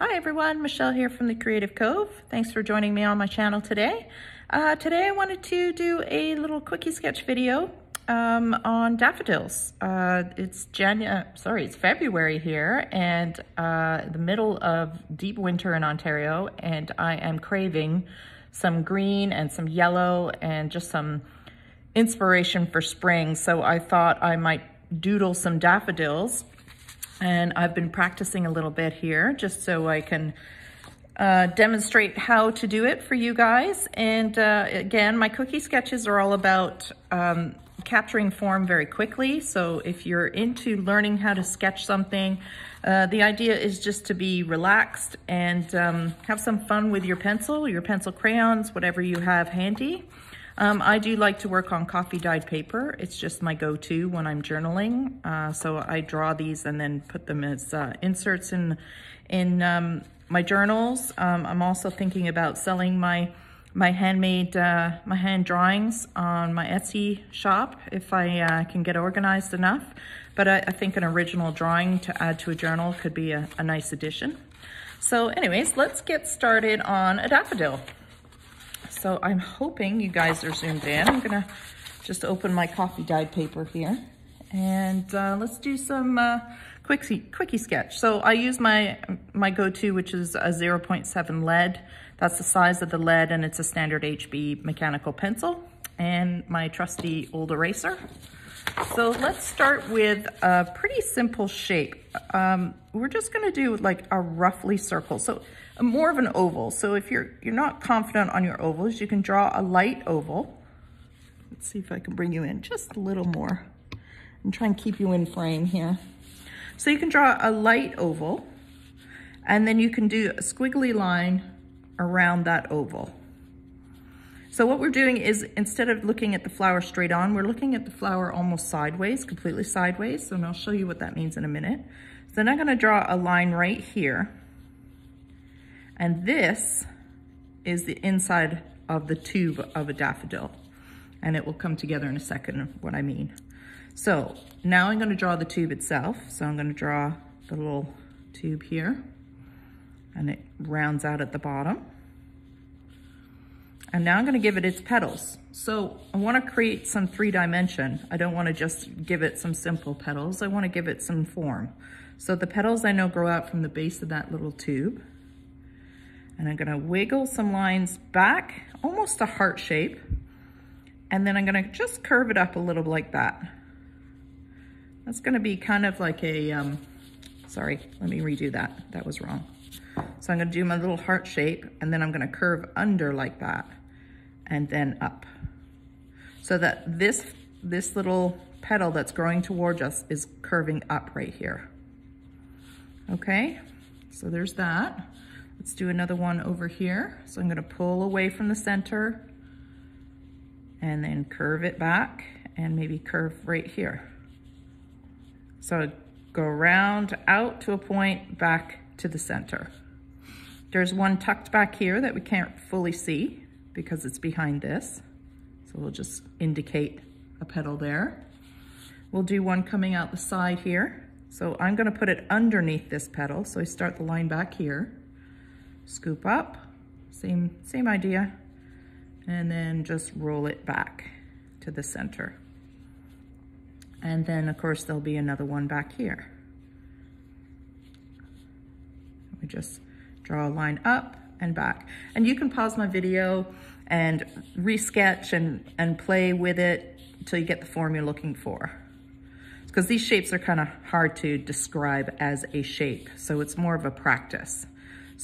Hi everyone, Michelle here from the Creative Cove. Thanks for joining me on my channel today. Uh, today I wanted to do a little quickie sketch video um, on daffodils. Uh, it's January, sorry, it's February here and uh, the middle of deep winter in Ontario and I am craving some green and some yellow and just some inspiration for spring. So I thought I might doodle some daffodils and I've been practicing a little bit here just so I can uh, demonstrate how to do it for you guys. And uh, again, my quickie sketches are all about um, capturing form very quickly. So if you're into learning how to sketch something, uh, the idea is just to be relaxed and um, have some fun with your pencil, your pencil crayons, whatever you have handy. Um, I do like to work on coffee dyed paper. It's just my go-to when I'm journaling. Uh, so I draw these and then put them as uh, inserts in, in um, my journals. Um, I'm also thinking about selling my my handmade, uh, my hand drawings on my Etsy shop if I uh, can get organized enough. But I, I, think an original drawing to add to a journal could be a, a nice addition. So anyways, let's get started on a daffodil. So I'm hoping you guys are zoomed in. I'm gonna just open my coffee dyed paper here. And uh, let's do some uh, quickie, quickie sketch. So I use my, my go-to, which is a 0.7 lead. That's the size of the lead and it's a standard HB mechanical pencil and my trusty old eraser. So let's start with a pretty simple shape. Um, we're just gonna do like a roughly circle. So more of an oval. So if you're, you're not confident on your ovals, you can draw a light oval. Let's see if I can bring you in just a little more and try and keep you in frame here. So you can draw a light oval and then you can do a squiggly line around that oval. So what we're doing is instead of looking at the flower straight on, we're looking at the flower almost sideways, completely sideways. So and I'll show you what that means in a minute. So then I'm gonna draw a line right here and this is the inside of the tube of a daffodil. And it will come together in a second what I mean. So now I'm gonna draw the tube itself. So I'm gonna draw the little tube here and it rounds out at the bottom. And now I'm gonna give it its petals. So I wanna create some three dimension. I don't wanna just give it some simple petals. I wanna give it some form. So the petals I know grow out from the base of that little tube. And I'm gonna wiggle some lines back, almost a heart shape. And then I'm gonna just curve it up a little like that. That's gonna be kind of like a, um, sorry, let me redo that. That was wrong. So I'm gonna do my little heart shape and then I'm gonna curve under like that and then up. So that this, this little petal that's growing towards us is curving up right here. Okay, so there's that. Let's do another one over here. So I'm gonna pull away from the center and then curve it back and maybe curve right here. So go around out to a point back to the center. There's one tucked back here that we can't fully see because it's behind this. So we'll just indicate a petal there. We'll do one coming out the side here. So I'm gonna put it underneath this petal. So I start the line back here scoop up, same, same idea, and then just roll it back to the center. And then of course there'll be another one back here. We just draw a line up and back. And you can pause my video and resketch and, and play with it until you get the form you're looking for. Because these shapes are kind of hard to describe as a shape, so it's more of a practice.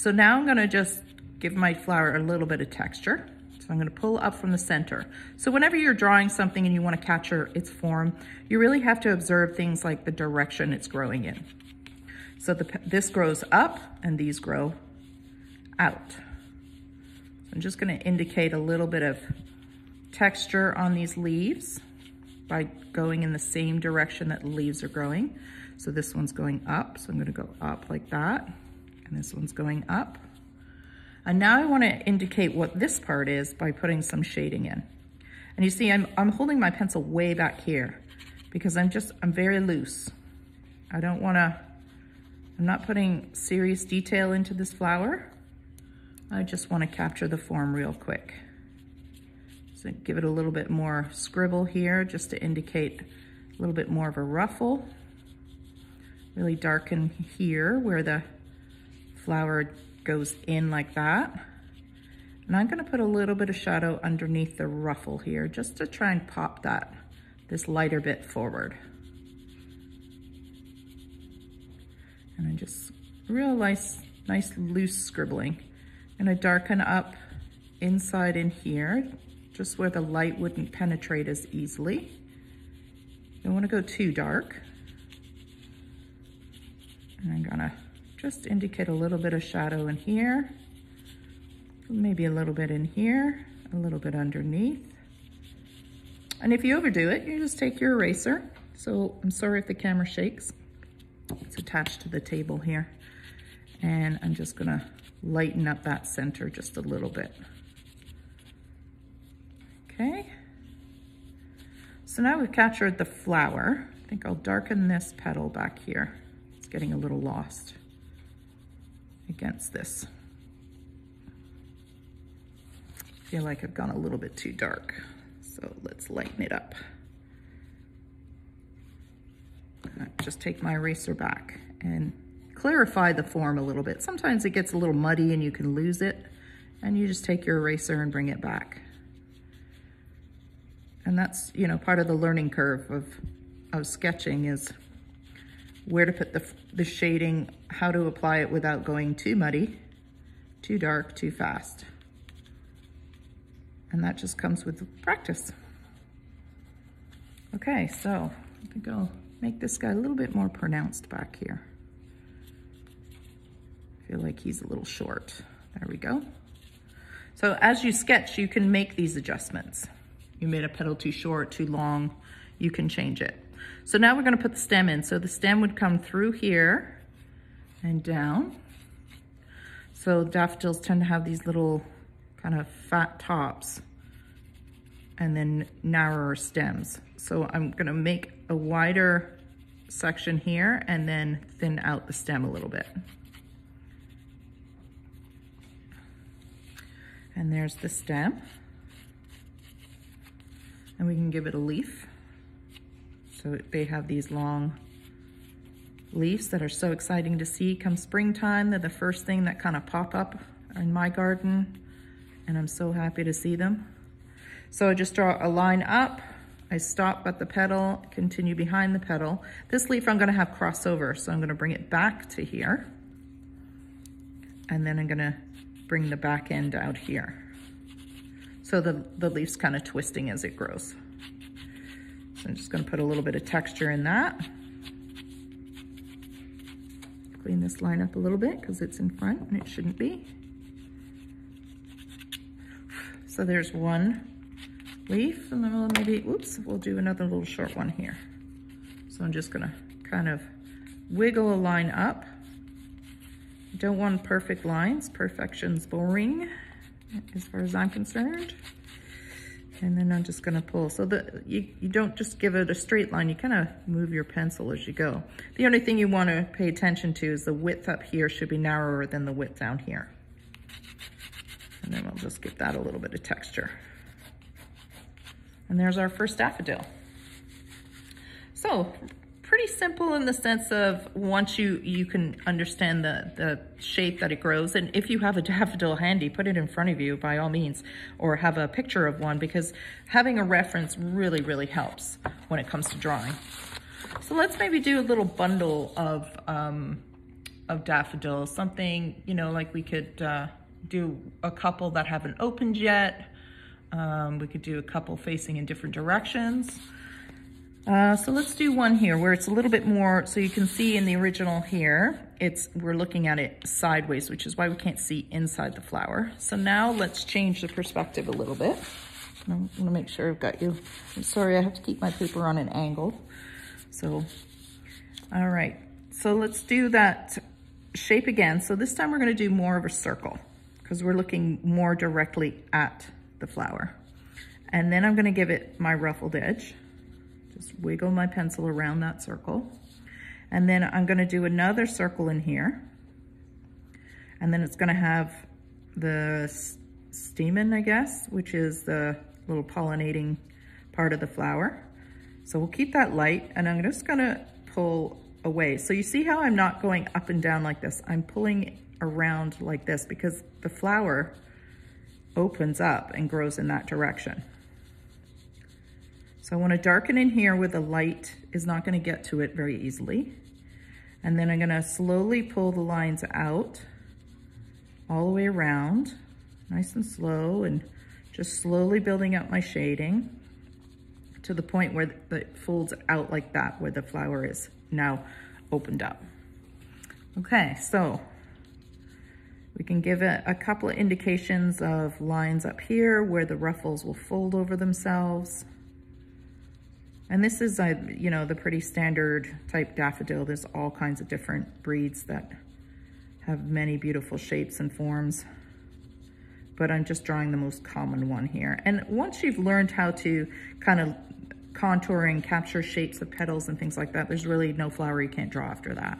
So now I'm gonna just give my flower a little bit of texture. So I'm gonna pull up from the center. So whenever you're drawing something and you wanna capture its form, you really have to observe things like the direction it's growing in. So the, this grows up and these grow out. So I'm just gonna indicate a little bit of texture on these leaves by going in the same direction that the leaves are growing. So this one's going up, so I'm gonna go up like that and this one's going up. And now I wanna indicate what this part is by putting some shading in. And you see, I'm, I'm holding my pencil way back here because I'm just, I'm very loose. I don't wanna, I'm not putting serious detail into this flower. I just want to capture the form real quick. So give it a little bit more scribble here just to indicate a little bit more of a ruffle. Really darken here where the flower goes in like that. And I'm gonna put a little bit of shadow underneath the ruffle here just to try and pop that, this lighter bit forward. And I just real nice, nice loose scribbling. And I darken up inside in here, just where the light wouldn't penetrate as easily. Don't wanna go too dark. And I'm gonna just indicate a little bit of shadow in here, maybe a little bit in here, a little bit underneath. And if you overdo it, you just take your eraser. So I'm sorry if the camera shakes. It's attached to the table here. And I'm just gonna lighten up that center just a little bit. Okay. So now we've captured the flower. I think I'll darken this petal back here. It's getting a little lost against this. I feel like I've gone a little bit too dark. So let's lighten it up. Uh, just take my eraser back and clarify the form a little bit. Sometimes it gets a little muddy and you can lose it and you just take your eraser and bring it back. And that's, you know, part of the learning curve of, of sketching is where to put the, the shading, how to apply it without going too muddy, too dark, too fast. And that just comes with practice. Okay, so I think I'll make this guy a little bit more pronounced back here. I feel like he's a little short. There we go. So as you sketch, you can make these adjustments. You made a petal too short, too long, you can change it. So now we're gonna put the stem in. So the stem would come through here and down. So daffodils tend to have these little kind of fat tops and then narrower stems. So I'm gonna make a wider section here and then thin out the stem a little bit. And there's the stem. And we can give it a leaf. So they have these long leaves that are so exciting to see come springtime. They're the first thing that kind of pop up in my garden and I'm so happy to see them. So I just draw a line up, I stop at the petal, continue behind the petal. This leaf I'm gonna have crossover, so I'm gonna bring it back to here. And then I'm gonna bring the back end out here. So the, the leaf's kind of twisting as it grows. I'm just gonna put a little bit of texture in that. Clean this line up a little bit because it's in front and it shouldn't be. So there's one leaf and then we'll maybe, whoops, we'll do another little short one here. So I'm just gonna kind of wiggle a line up. Don't want perfect lines. Perfection's boring as far as I'm concerned. And then I'm just gonna pull. So that you, you don't just give it a straight line, you kind of move your pencil as you go. The only thing you wanna pay attention to is the width up here should be narrower than the width down here. And then we'll just give that a little bit of texture. And there's our first daffodil. So pretty simple in the sense of once you, you can understand the, the shape that it grows. And if you have a daffodil handy, put it in front of you by all means, or have a picture of one because having a reference really, really helps when it comes to drawing. So let's maybe do a little bundle of, um, of daffodils, something, you know, like we could uh, do a couple that haven't opened yet. Um, we could do a couple facing in different directions. Uh, so let's do one here where it's a little bit more, so you can see in the original here, it's we're looking at it sideways, which is why we can't see inside the flower. So now let's change the perspective a little bit. I'm gonna make sure I've got you. I'm sorry, I have to keep my paper on an angle. So, all right. So let's do that shape again. So this time we're going to do more of a circle because we're looking more directly at the flower. And then I'm going to give it my ruffled edge. Just wiggle my pencil around that circle. And then I'm gonna do another circle in here. And then it's gonna have the stamen, I guess, which is the little pollinating part of the flower. So we'll keep that light and I'm just gonna pull away. So you see how I'm not going up and down like this. I'm pulling around like this because the flower opens up and grows in that direction. So I wanna darken in here where the light is not gonna get to it very easily. And then I'm gonna slowly pull the lines out all the way around, nice and slow, and just slowly building up my shading to the point where it folds out like that, where the flower is now opened up. Okay, so we can give it a couple of indications of lines up here where the ruffles will fold over themselves. And this is, a, you know, the pretty standard type daffodil. There's all kinds of different breeds that have many beautiful shapes and forms. But I'm just drawing the most common one here. And once you've learned how to kind of contour and capture shapes of petals and things like that, there's really no flower you can't draw after that.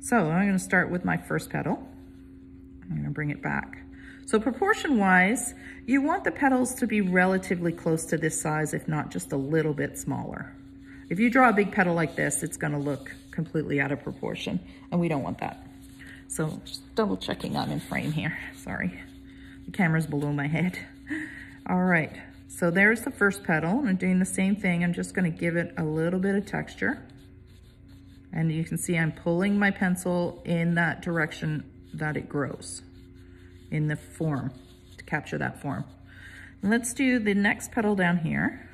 So I'm gonna start with my first petal. I'm gonna bring it back. So proportion wise, you want the petals to be relatively close to this size, if not just a little bit smaller. If you draw a big petal like this, it's gonna look completely out of proportion, and we don't want that. So just double checking I'm in frame here, sorry. The camera's below my head. All right, so there's the first petal. I'm doing the same thing. I'm just gonna give it a little bit of texture. And you can see I'm pulling my pencil in that direction that it grows in the form to capture that form. Let's do the next petal down here.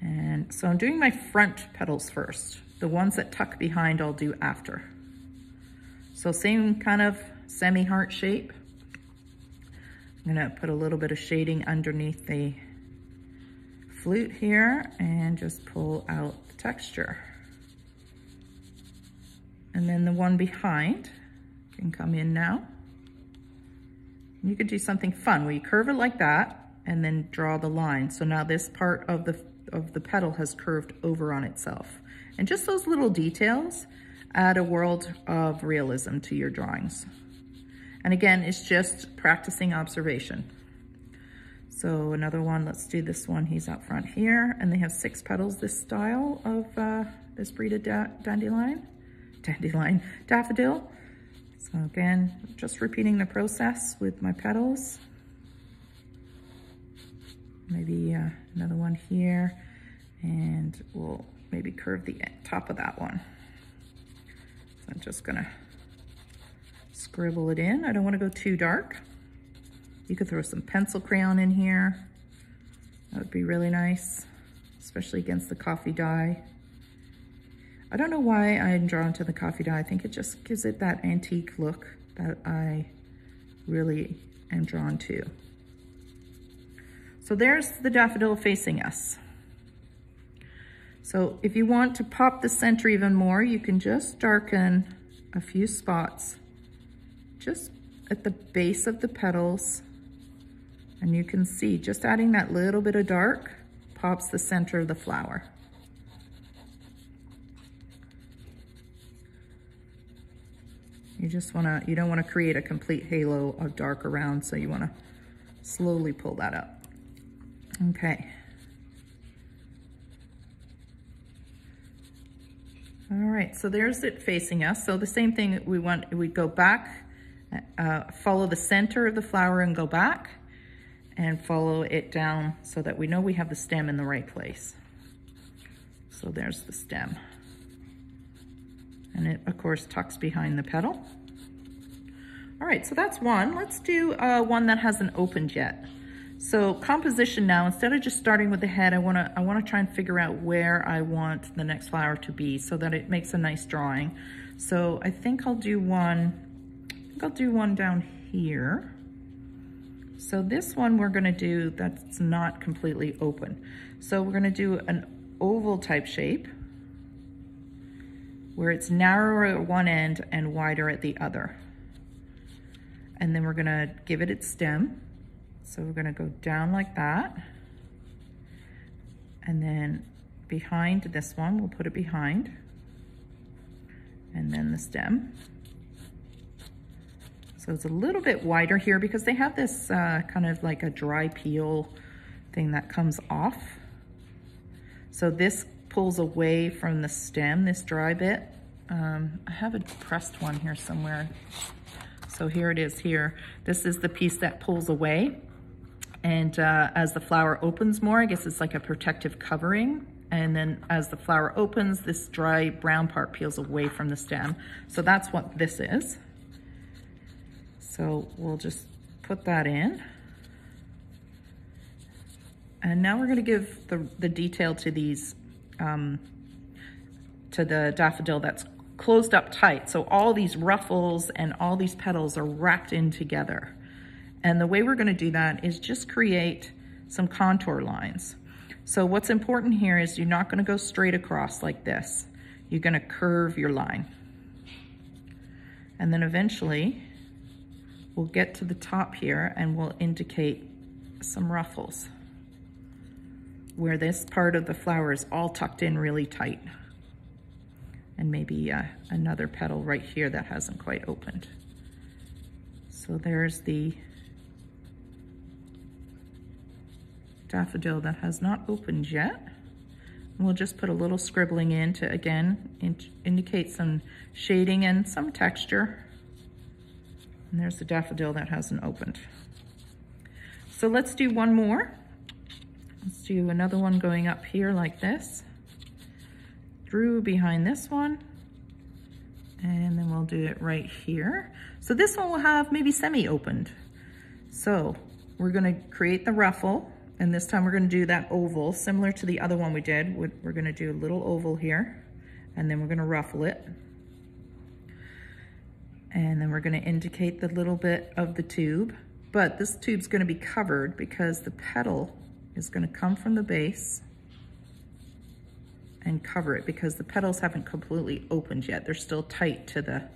And so I'm doing my front petals first. The ones that tuck behind I'll do after. So same kind of semi-heart shape. I'm gonna put a little bit of shading underneath the flute here and just pull out the texture. And then the one behind can come in now. You could do something fun where you curve it like that and then draw the line. So now this part of the, of the petal has curved over on itself. And just those little details add a world of realism to your drawings. And again, it's just practicing observation. So another one, let's do this one. He's out front here, and they have six petals, this style of uh, this breed of da dandelion, dandelion, daffodil. So again, just repeating the process with my petals. Maybe uh, another one here, and we'll maybe curve the top of that one. So I'm just gonna scribble it in. I don't wanna go too dark. You could throw some pencil crayon in here. That would be really nice, especially against the coffee dye. I don't know why I'm drawn to the coffee dye. I think it just gives it that antique look that I really am drawn to. So there's the daffodil facing us. So if you want to pop the center even more, you can just darken a few spots just at the base of the petals. And you can see just adding that little bit of dark pops the center of the flower. You just wanna, you don't wanna create a complete halo of dark around, so you wanna slowly pull that up. Okay. All right, so there's it facing us. So the same thing we want, we go back, uh, follow the center of the flower and go back and follow it down so that we know we have the stem in the right place. So there's the stem. And it, of course, tucks behind the petal. All right, so that's one. Let's do uh, one that hasn't opened yet. So composition now, instead of just starting with the head, I wanna, I wanna try and figure out where I want the next flower to be so that it makes a nice drawing. So I think I'll do one, I think I'll do one down here. So this one we're gonna do that's not completely open. So we're gonna do an oval type shape where it's narrower at one end and wider at the other. And then we're gonna give it its stem. So we're gonna go down like that. And then behind this one, we'll put it behind. and then the stem. So it's a little bit wider here because they have this uh, kind of like a dry peel thing that comes off. So this pulls away from the stem, this dry bit. Um, I have a pressed one here somewhere. So here it is here. This is the piece that pulls away. And uh, as the flower opens more, I guess it's like a protective covering. And then as the flower opens, this dry brown part peels away from the stem. So that's what this is. So we'll just put that in. And now we're gonna give the, the detail to these, um, to the daffodil that's closed up tight. So all these ruffles and all these petals are wrapped in together. And the way we're gonna do that is just create some contour lines. So what's important here is you're not gonna go straight across like this. You're gonna curve your line. And then eventually we'll get to the top here and we'll indicate some ruffles where this part of the flower is all tucked in really tight. And maybe uh, another petal right here that hasn't quite opened. So there's the daffodil that has not opened yet. We'll just put a little scribbling in to, again, in indicate some shading and some texture. And there's the daffodil that hasn't opened. So let's do one more. Let's do another one going up here like this. Through behind this one. And then we'll do it right here. So this one will have maybe semi-opened. So we're gonna create the ruffle and this time we're gonna do that oval, similar to the other one we did. We're gonna do a little oval here and then we're gonna ruffle it. And then we're gonna indicate the little bit of the tube, but this tube's gonna be covered because the petal is gonna come from the base and cover it because the petals haven't completely opened yet. They're still tight to the,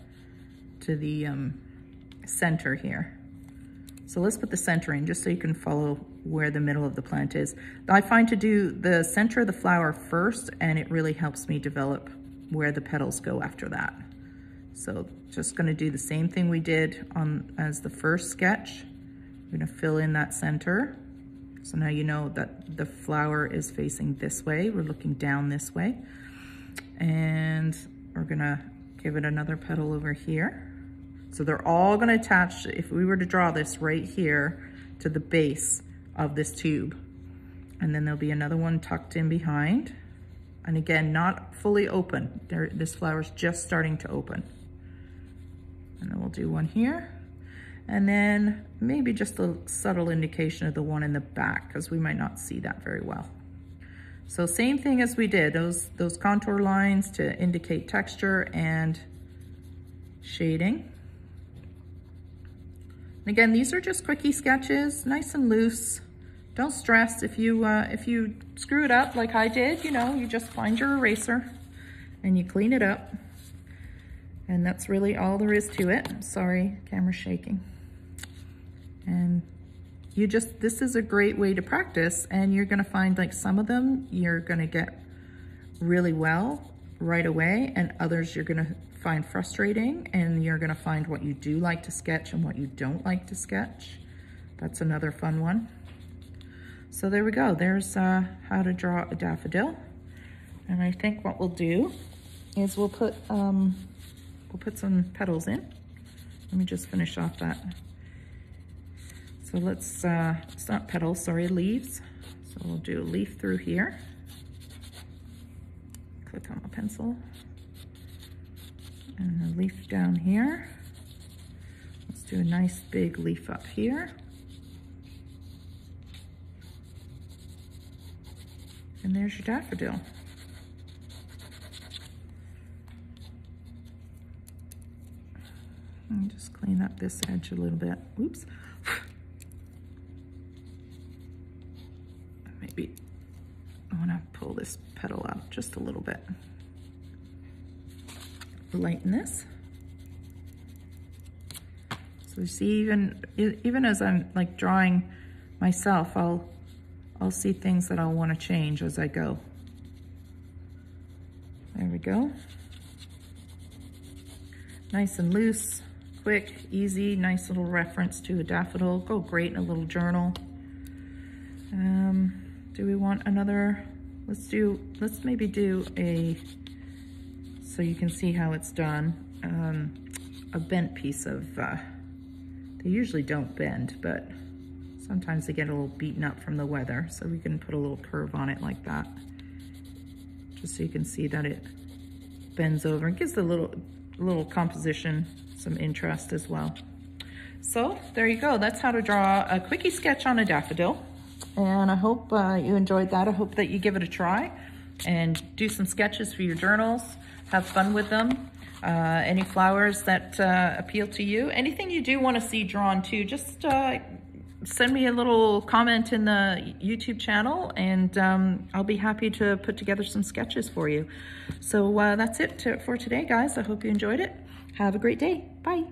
to the um, center here. So let's put the center in just so you can follow where the middle of the plant is. I find to do the center of the flower first and it really helps me develop where the petals go after that. So just gonna do the same thing we did on as the first sketch. I'm gonna fill in that center. So now you know that the flower is facing this way. We're looking down this way. And we're gonna give it another petal over here. So they're all gonna attach, if we were to draw this right here to the base of this tube. And then there'll be another one tucked in behind. And again, not fully open. There, this flower's just starting to open. And then we'll do one here. And then maybe just a subtle indication of the one in the back because we might not see that very well. So same thing as we did, those, those contour lines to indicate texture and shading. And again, these are just quickie sketches, nice and loose. Don't stress if you, uh, if you screw it up like I did, you know, you just find your eraser and you clean it up. And that's really all there is to it. Sorry, camera's shaking. And you just, this is a great way to practice and you're gonna find like some of them you're gonna get really well right away and others you're gonna find frustrating and you're gonna find what you do like to sketch and what you don't like to sketch. That's another fun one. So there we go, there's uh, how to draw a daffodil. And I think what we'll do is we'll put, um, we'll put some petals in. Let me just finish off that. So let's, uh, it's not petals, sorry, leaves. So we'll do a leaf through here. Click on my pencil. And a leaf down here. Let's do a nice big leaf up here. And there's your daffodil. And just clean up this edge a little bit. Oops. Maybe I want to pull this petal up just a little bit. Lighten this. So you see, even even as I'm like drawing myself, I'll I'll see things that I'll want to change as I go. There we go. Nice and loose, quick, easy, nice little reference to a daffodil. Go great in a little journal. Um, do we want another, let's do, let's maybe do a, so you can see how it's done, um, a bent piece of, uh, they usually don't bend, but sometimes they get a little beaten up from the weather. So we can put a little curve on it like that, just so you can see that it bends over and gives the little, little composition some interest as well. So there you go. That's how to draw a quickie sketch on a daffodil. And I hope uh, you enjoyed that. I hope that you give it a try and do some sketches for your journals. Have fun with them. Uh, any flowers that uh, appeal to you. Anything you do want to see drawn too, just uh, send me a little comment in the YouTube channel and um, I'll be happy to put together some sketches for you. So uh, that's it to, for today, guys. I hope you enjoyed it. Have a great day. Bye.